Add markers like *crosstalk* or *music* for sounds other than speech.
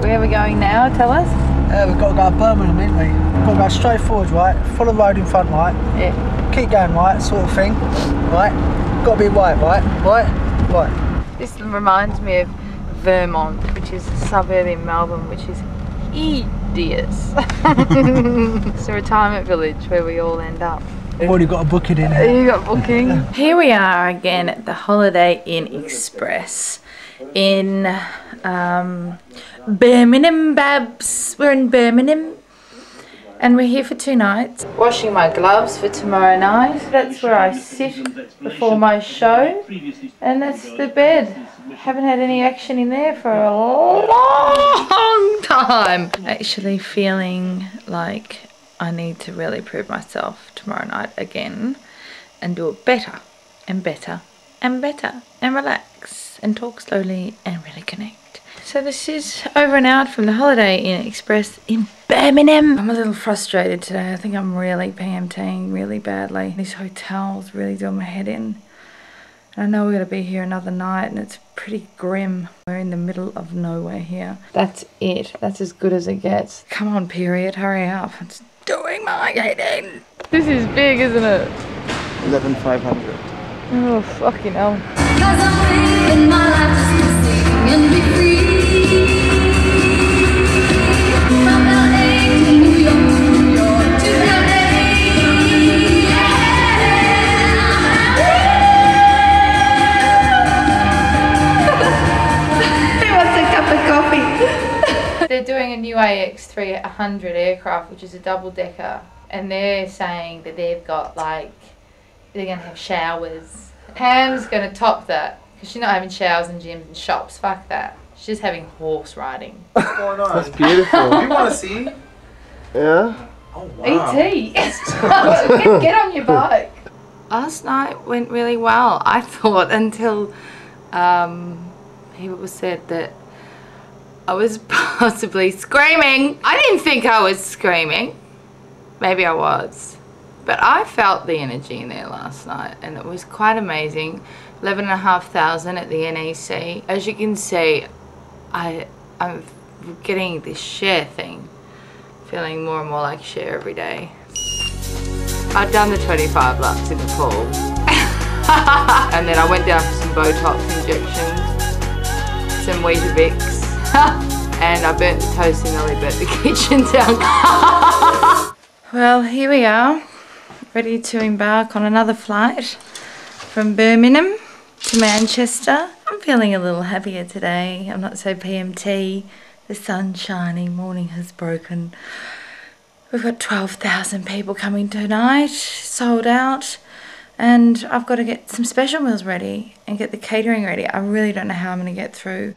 Where are we going now? Tell us. Uh, we've got to go to Birmingham, ain't we? We've got to go straight forward, right? Follow the road in front, right? Yeah. Keep going, right? Sort of thing, right? Got to be right, right? Right? Right. This reminds me of Vermont, which is a suburb in Melbourne, which is hideous. *laughs* it's a retirement village where we all end up. I've already got a booking in here. You got booking. Here we are again at the Holiday Inn Express in um, Birmingham, Babs. We're in Birmingham. And we're here for two nights. Washing my gloves for tomorrow night. That's where I sit before my show. And that's the bed. Haven't had any action in there for a long time. Actually feeling like I need to really prove myself tomorrow night again and do it better and better and better and relax and talk slowly and really connect. So this is over and out from the Holiday Inn Express in Birmingham. I'm a little frustrated today. I think I'm really PMTing really badly. This hotel's really doing my head in. I know we're going to be here another night and it's pretty grim. We're in the middle of nowhere here. That's it. That's as good as it gets. Come on, period. Hurry up. It's doing my head in. This is big, isn't it? 11500 Oh, fucking hell. *laughs* They're doing a new AX300 aircraft, which is a double decker, and they're saying that they've got like, they're going to have showers. Pam's going to top that because she's not having showers in gyms and shops. Fuck that. She's just having horse riding. *laughs* What's going on? That's beautiful. *laughs* You want to see? yeah? Oh, wow. E.T. *laughs* get, get on your bike. Last night went really well, I thought, until um, people said that I was possibly screaming. I didn't think I was screaming. Maybe I was. But I felt the energy in there last night and it was quite amazing. 11,500 at the NEC. As you can see, I, I'm getting this Cher thing. Feeling more and more like Cher every day. I'd done the 25 laps in the pool. *laughs* and then I went down for some Botox injections, some Weetabix, *laughs* and I burnt the toast and nearly burnt the kitchen down. *laughs* well, here we are, ready to embark on another flight from Birmingham to Manchester. I'm feeling a little happier today. I'm not so PMT. The sun's shining, morning has broken. We've got 12,000 people coming tonight, sold out. And I've got to get some special meals ready and get the catering ready. I really don't know how I'm going to get through